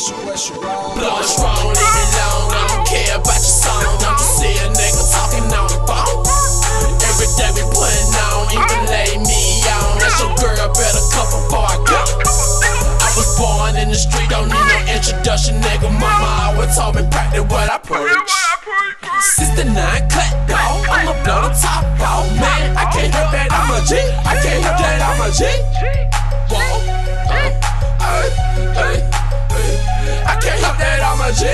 Wrong? Blowing strong, me alone. I don't care about your song. Don't you see a nigga talking on the phone? Every day we putting on, even lay me on. That's your girl, better come before I go. I was born in the street, don't need no introduction, nigga. Mama always told me practice what I preach. Since the nine cut, dog, I'ma blow the top off. I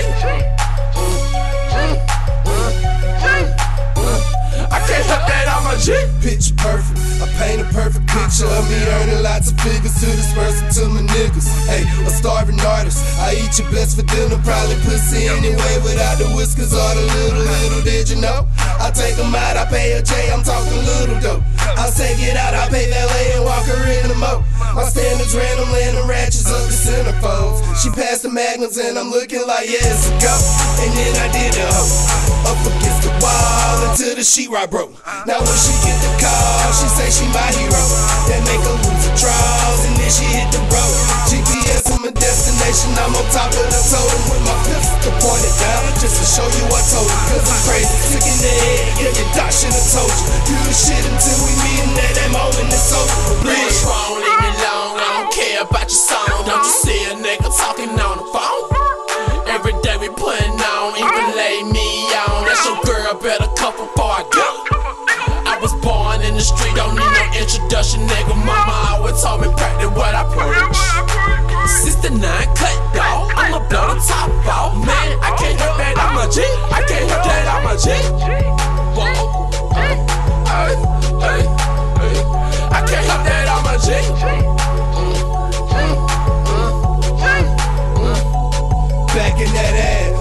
can't help that I'm a G. Picture perfect. I paint a perfect picture of me earning lots of figures to disperse it to my niggas. Hey, a starving artist. I eat your best for dinner, probably pussy anyway without the whiskers or the little, little did you know? I take them out, I pay a J, I'm talking little dough. I take it out, I pay that valet and walk her in the mo. My standards random, landing ratchets up the centerfolds. She passed the magnums and I'm looking like, it's a go. And then I did a hoe. Up against the wall until the sheetrock broke. Now when she get the call, she say she my hero. That make her lose her draws and then she hit the road. GPS on my destination, I'm on top of the totem with my pistol pointed down just to show you I told you. Cause I'm crazy, sick in the head, yeah, your doc should've told you. The shit until we meet and at that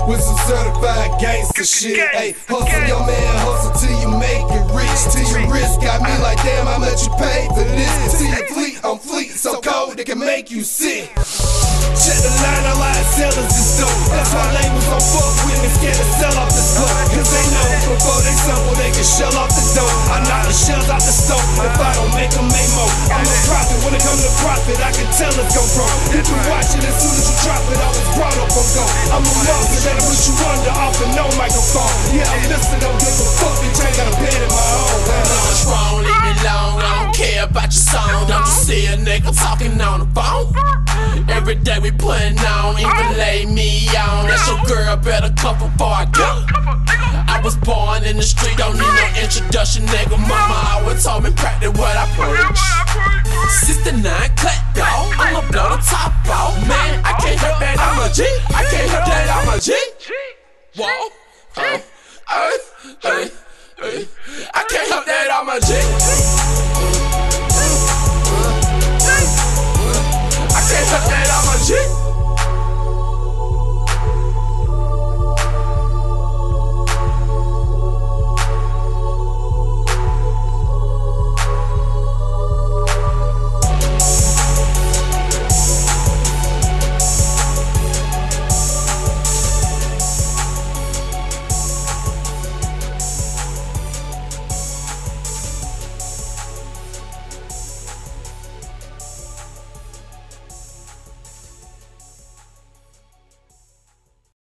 with some certified gangster shit. Hey, hustle your man, hustle till you make it rich. Till your wrist got me like, damn, how much you paid for this? Till your fleet, I'm fleet, so cold it can make you sick. Check the line, a lot of sellers is dope. That's why labels don't fuck with me, scared to sell off the smoke. Cause they know before they sample, they can shell off the dope. I knock the shells out the stove if I don't make them make more. I'm a prophet, when it comes to profit, I can tell it's gon' grow. You can watch it as soon as you drop it, I was brought up on go. I'm a monster that'll put you under off and no microphone. Yeah, I'm listening, don't give a fuck, bitch, I ain't got a bed in my own. Blowing strong, leave me alone. I don't care about your song. Don't you see a nigga talking on the phone? Every day we putting on, even lay me on. That's your girl, better come before I go. I was born in the street, don't need no introduction, nigga. Mama always told me practice what I preach.